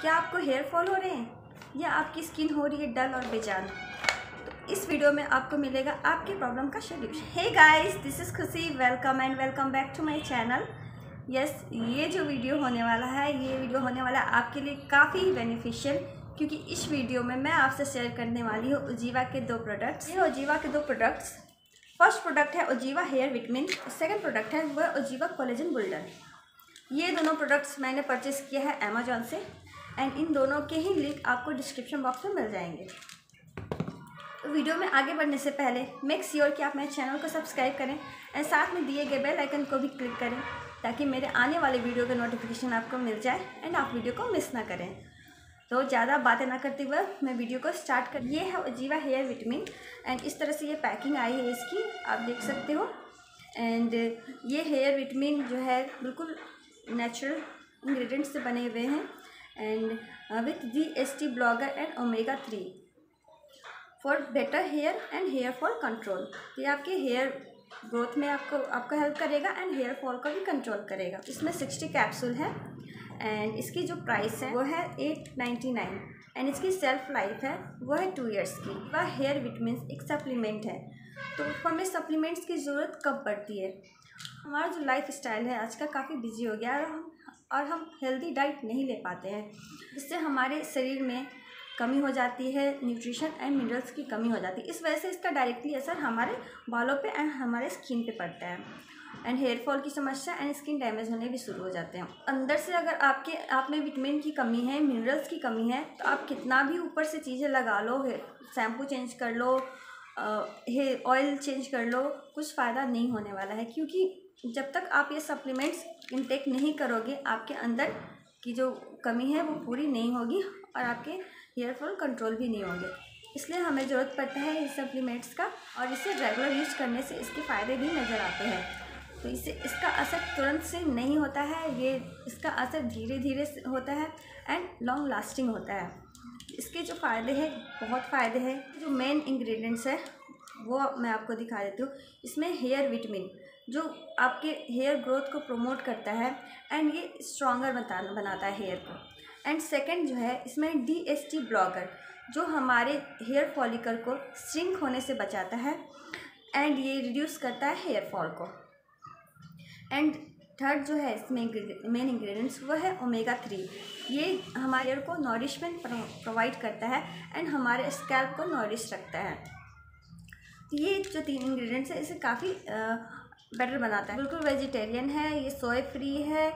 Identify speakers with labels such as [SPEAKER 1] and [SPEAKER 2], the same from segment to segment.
[SPEAKER 1] क्या आपको hair fall हो रहे हैं? या आपकी स्किन हो रही है डल और बेजान? तो इस वीडियो में आपको मिलेगा आपकी प्रॉब्लम का solution hey guys this is Khushi welcome and welcome back to my channel yes ये जो वीडियो होने वाला है, ये वीडियो होने वाला है आपके लिए काफ़ी बेनिफिशियल क्योंकि इस वीडियो में मैं आपसे शेयर करने वाली हूँ उजीवा के दो प्रोडक्ट्स ये उजीवा के दो प्रोडक्ट्स फ़र्स्ट प्रोडक्ट है Ujiva hair vitamin second product है वह उजीवा कोलेजन बुल्डर ये दोनों प्रोडक्ट्स मैंने परचेस किया है अमेजोन से. एंड इन दोनों के ही लिंक आपको डिस्क्रिप्शन बॉक्स में मिल जाएँगे। तो वीडियो में आगे बढ़ने से पहले मेक श्योर कि आप मेरे चैनल को सब्सक्राइब करें एंड साथ में दिए गए बेल आइकन को भी क्लिक करें ताकि मेरे आने वाले वीडियो का नोटिफिकेशन आपको मिल जाए एंड आप वीडियो को मिस ना करें। तो ज़्यादा बातें ना करते हुए मैं वीडियो को स्टार्ट कर, ये है जीवा हेयर विटामिन एंड इस तरह से ये पैकिंग आई है इसकी, आप देख सकते हो। एंड ये हेयर विटामिन जो है, बिल्कुल नेचुरल इंग्रेडिएंट्स से बने हुए हैं। And with G S T blogger and omega three for better hair and hair fall control ये आपके हेयर ग्रोथ में आपको, आपका हेल्प करेगा एंड हेयर फॉल को भी कंट्रोल करेगा। इसमें सिक्सटी कैप्सूल है एंड इसकी जो प्राइस है, वो है एट नाइन्टी नाइन एंड इसकी सेल्फ लाइफ है, वो है टू इयर्स की। वह हेयर विटामिन एक सप्लीमेंट है। तो हमें सप्लीमेंट्स की ज़रूरत कब पड़ती है? हमारा जो लाइफ स्टाइल है आज का काफ़ी बिज़ी हो गया है और हम और हम हेल्दी डाइट नहीं ले पाते हैं। इससे हमारे शरीर में कमी हो जाती है न्यूट्रिशन एंड मिनरल्स की कमी हो जाती है। इस वजह से इसका डायरेक्टली असर हमारे बालों पे एंड हमारे स्किन पे पड़ता है। एंड हेयर फॉल की समस्या एंड स्किन डैमेज होने भी शुरू हो जाते हैं। अंदर से अगर आपके, आप में विटामिन की कमी है मिनरल्स की कमी है तो आप कितना भी ऊपर से चीज़ें लगा लो शैम्पू चेंज कर लो हेयर ऑयल चेंज कर लो, कुछ फ़ायदा नहीं होने वाला है। क्योंकि जब तक आप ये सप्लीमेंट्स इनटेक नहीं करोगे, आपके अंदर की जो कमी है वो पूरी नहीं होगी और आपके हेयर फॉल कंट्रोल भी नहीं होंगे। इसलिए हमें ज़रूरत पड़ता है इस सप्लीमेंट्स का और इसे रेगुलर यूज़ करने से इसके फ़ायदे भी नज़र आते हैं। तो इसे, इसका असर तुरंत से नहीं होता है, ये, इसका असर धीरे धीरे होता है एंड लॉन्ग लास्टिंग होता है। इसके जो फ़ायदे हैं, बहुत फ़ायदे हैं। जो मेन इंग्रेडिएंट्स है, वो मैं आपको दिखा देती हूँ। इसमें हेयर विटामिन जो आपके हेयर ग्रोथ को प्रमोट करता है एंड ये स्ट्रॉन्गर बता, बनाता है हेयर को। एंड सेकंड जो है, इसमें डी एस टी ब्लॉगर जो हमारे हेयर फॉलिकल को श्रिंक होने से बचाता है एंड ये रिड्यूस करता है हेयर फॉल को। एंड थर्ड जो है, इसमें मेन इंग्रेडिएंट्स वो है ओमेगा थ्री ये हमारे हेयर को नॉरिशमेंट प्रोवाइड करता है एंड हमारे स्कैल्प को नॉरिश रखता है। ये जो तीन इंग्रेडिएंट्स है, इसे काफ़ी बेटर बनाता है। बिल्कुल वेजिटेरियन है, ये सोए फ्री है,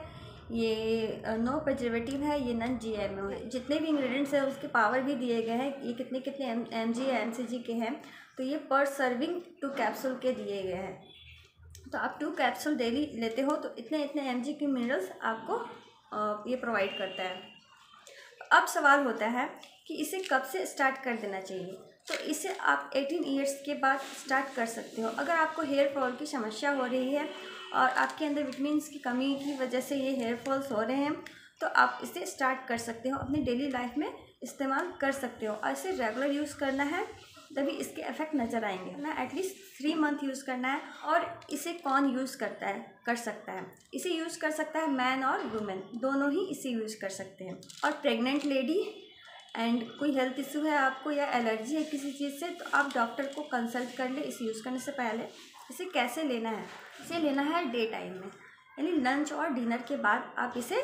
[SPEAKER 1] ये नो प्रजर्वेटिव है, ये नन जी एम है। जितने भी इंग्रेडिएंट्स हैं, उसके पावर भी दिए गए हैं, ये कितने कितने M M G M C G के हैं तो ये पर सर्विंग टू कैप्सूल के दिए गए हैं। तो आप टू कैप्सूल डेली लेते हो तो इतने इतने एम जी के मिनरल्स आपको ये प्रोवाइड करता है। अब सवाल होता है कि इसे कब से स्टार्ट कर देना चाहिए? तो इसे आप 18 ईयर्स के बाद स्टार्ट कर सकते हो। अगर आपको हेयर फॉल की समस्या हो रही है और आपके अंदर विटामिन की कमी की वजह से ये हेयर फॉल्स हो रहे हैं तो आप इसे स्टार्ट कर सकते हो, अपनी डेली लाइफ में इस्तेमाल कर सकते हो। और इसे रेगुलर यूज़ करना है, तभी इसके इफ़ेक्ट नज़र आएँगे। ना एटलीस्ट थ्री मंथ यूज़ करना है और इसे कौन यूज़ करता है, कर सकता है। इसे यूज़ कर सकता है मैन और वुमेन दोनों ही इसे यूज़ कर सकते हैं। और प्रेग्नेंट लेडी एंड कोई हेल्थ इशू है आपको या एलर्जी है किसी चीज़ से तो आप डॉक्टर को कंसल्ट कर ले इसे यूज़ करने से पहले। इसे कैसे लेना है? इसे लेना है डे टाइम में, यानी लंच और डिनर के बाद आप इसे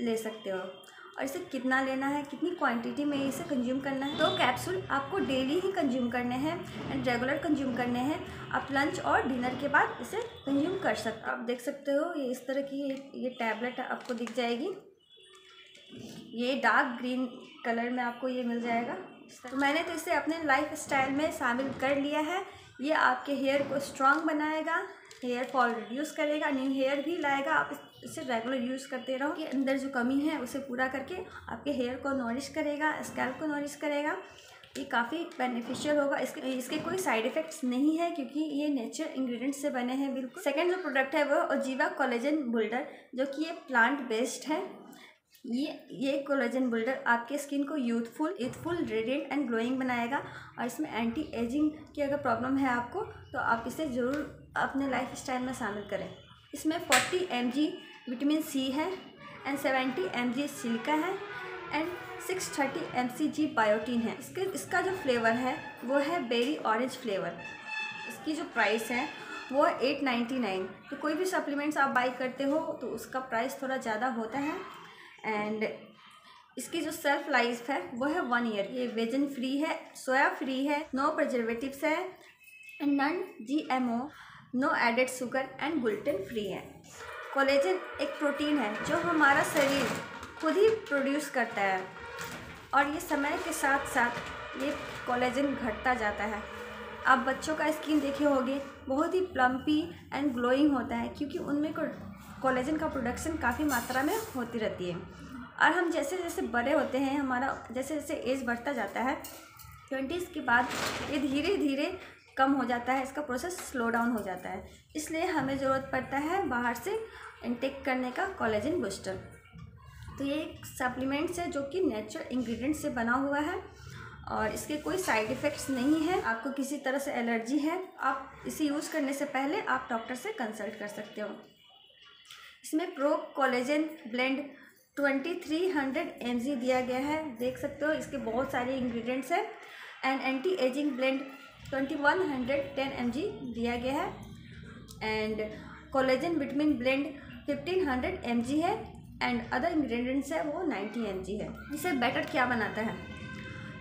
[SPEAKER 1] ले सकते हो। और इसे कितना लेना है, कितनी क्वांटिटी में इसे कंज्यूम करना है? तो कैप्सूल आपको डेली ही कंज्यूम करने हैं एंड रेगुलर कंज्यूम करने हैं। आप लंच और डिनर के बाद इसे कंज्यूम कर सकते हो। आप देख सकते हो, ये इस तरह की ये टैबलेट आपको दिख जाएगी। ये डार्क ग्रीन कलर में आपको ये मिल जाएगा। तो मैंने तो इसे अपने लाइफ स्टाइल में शामिल कर लिया है। ये आपके हेयर को स्ट्रांग बनाएगा हेयर फॉल रिड्यूस करेगा न्यू हेयर भी लाएगा। आप इसे रेगुलर यूज़ करते रहो। कि अंदर जो कमी है, उसे पूरा करके आपके हेयर को नॉरिश करेगा स्कैल्प को नॉरिश करेगा। ये काफ़ी बेनिफिशियल होगा। इसके इसके कोई साइड इफ़ेक्ट्स नहीं है, क्योंकि ये नेचर इंग्रेडिएंट्स से बने हैं, बिल्कुल। सेकेंड जो प्रोडक्ट है, वो ओजीवा कोलेजन बुल्डर जो कि ये प्लांट बेस्ड है। ये ये कोलेजन बिल्डर आपके स्किन को youthful youthful radiant and glowing बनाएगा और इसमें एंटी एजिंग की अगर प्रॉब्लम है आपको तो आप इसे ज़रूर अपने लाइफ स्टाइल में शामिल करें। इसमें forty M G vitamin C है and seventy M G silica है and six thirty M C G biotin है। इसके, इसका जो फ्लेवर है, वो है बेरी ऑरेंज फ्लेवर इसकी जो प्राइस है, वो है एट नाइन्टी नाइन तो कोई भी सप्लीमेंट्स आप बाई करते हो तो उसका प्राइस थोड़ा ज़्यादा होता है। एंड इसकी जो सेल्फ लाइफ है, वो है वन ईयर ये वेजन फ्री है सोया फ्री है नो प्रजर्वेटिव्स है and non G M O no added sugar and gluten free है. कोलेजन एक प्रोटीन है, जो हमारा शरीर खुद ही प्रोड्यूस करता है. और ये समय के साथ साथ ये कोलेजन घटता जाता है. आप बच्चों का स्किन देखे होगे, बहुत ही प्लम्पी एंड ग्लोइंग होता है, क्योंकि उनमें कोलेजन का प्रोडक्शन काफ़ी मात्रा में होती रहती है। और हम जैसे जैसे बड़े होते हैं, हमारा जैसे जैसे एज बढ़ता जाता है ट्वेंटीज़ के बाद ये धीरे धीरे कम हो जाता है, इसका प्रोसेस स्लो डाउन हो जाता है। इसलिए हमें ज़रूरत पड़ता है बाहर से इनटेक करने का कोलेजन बूस्टर तो ये एक सप्लीमेंट्स है जो कि नेचुरल इंग्रेडिएंट से बना हुआ है और इसके कोई साइड इफ़ेक्ट्स नहीं है। आपको किसी तरह से एलर्जी है, आप इसे यूज़ करने से पहले आप डॉक्टर से कंसल्ट कर सकते हो। इसमें pro collagen blend twenty three hundred M G दिया गया है। देख सकते हो, इसके बहुत सारे इंग्रेडिएंट्स हैं। And anti ageing blend twenty one hundred ten M G दिया गया है। And collagen vitamin blend fifteen hundred M G है। एंड अदर इंग्रेडिएंट्स है, वो नाइन्टी एम जी है। इसे बेटर क्या बनाता है?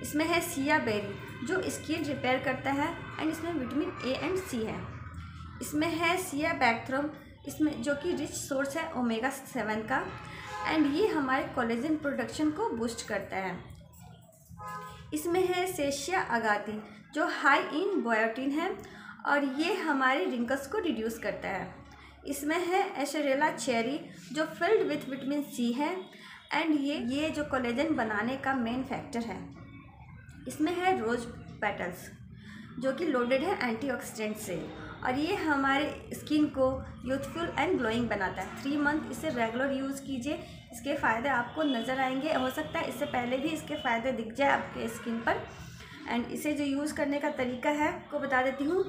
[SPEAKER 1] इसमें है सिया बेरी जो स्किन रिपेयर करता है। एंड इसमें विटामिन ए एंड सी है। इसमें है सिया बैक्थ्रम इसमें जो कि रिच सोर्स है ओमेगा सेवन का एंड ये हमारे कोलेजन प्रोडक्शन को बूस्ट करता है। इसमें है सेशिया अगाती जो हाई इन बायोटीन है, और ये हमारे रिंकल्स को रिड्यूस करता है। इसमें है एशरेला चेरी जो फिल्ड विथ विटामिन सी है एंड ये ये जो कोलेजन बनाने का मेन फैक्टर है। इसमें है रोज पेटल्स जो कि लोडेड है एंटीऑक्सीडेंट से। और ये हमारे स्किन को यूथफुल एंड ग्लोइंग बनाता है। थ्री मंथ इसे रेगुलर यूज़ कीजिए, इसके फ़ायदे आपको नज़र आएँगे। हो सकता है इससे पहले भी इसके फ़ायदे दिख जाए आपके स्किन पर। एंड इसे जो यूज़ करने का तरीका है, को बता देती हूँ।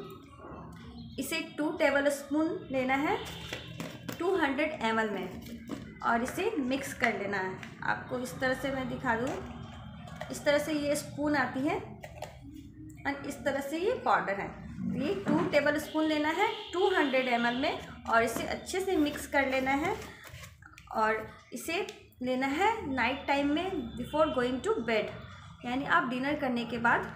[SPEAKER 1] इसे टू टेबल स्पून लेना है टू हंड्रेड एम में। और इसे मिक्स कर लेना है। आपको इस तरह से मैं दिखा दूँ। इस तरह से ये स्पून आती है। एंड इस तरह से ये पाउडर है। ये टू टेबल स्पून लेना है टू हंड्रेड एम में, और इसे अच्छे से मिक्स कर लेना है, और इसे लेना है नाइट टाइम में बिफोर गोइंग टू बेड यानी आप डिनर करने के बाद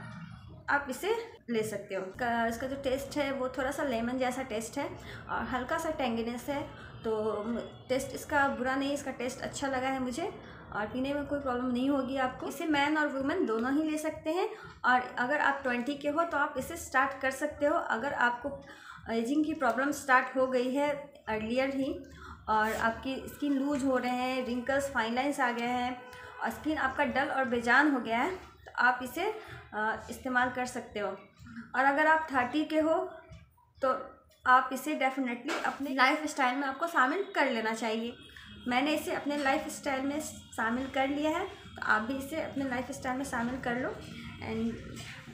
[SPEAKER 1] आप इसे ले सकते हो। इसका जो टेस्ट है, वो थोड़ा सा लेमन जैसा टेस्ट है, और हल्का सा टेंगीनेस है तो टेस्ट इसका बुरा नहीं, इसका टेस्ट अच्छा लगा है मुझे और पीने में कोई प्रॉब्लम नहीं होगी आपको। इसे मैन और वुमेन दोनों ही ले सकते हैं। और अगर आप ट्वेंटी के हो तो आप इसे स्टार्ट कर सकते हो। अगर आपको एजिंग की प्रॉब्लम स्टार्ट हो गई है अर्लियर ही, और आपकी स्किन लूज हो रहे हैं रिंकल्स फाइन लाइन्स आ गए हैं, और स्किन आपका डल और बेजान हो गया है तो आप इसे इस्तेमाल कर सकते हो। और अगर आप थर्टी के हो तो आप इसे डेफिनेटली अपने लाइफ स्टाइल में आपको शामिल कर लेना चाहिए। मैंने इसे अपने लाइफ स्टाइल में शामिल कर लिया है तो आप भी इसे अपने लाइफ स्टाइल में शामिल कर लो। एंड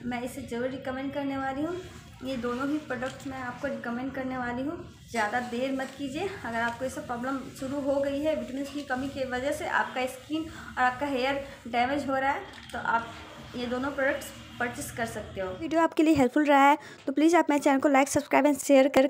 [SPEAKER 1] मैं इसे ज़रूर रिकमेंड करने वाली हूँ। ये दोनों ही प्रोडक्ट्स मैं आपको रिकमेंड करने वाली हूँ। ज़्यादा देर मत कीजिए। अगर आपको इससे प्रॉब्लम शुरू हो गई है विटामिन की कमी की वजह से आपका स्किन और आपका हेयर डैमेज हो रहा है तो आप ये दोनों प्रोडक्ट्स परचेस कर सकते हो। वीडियो आपके लिए हेल्पफुल रहा है तो प्लीज़ आप मेरे चैनल को लाइक सब्सक्राइब एंड शेयर कर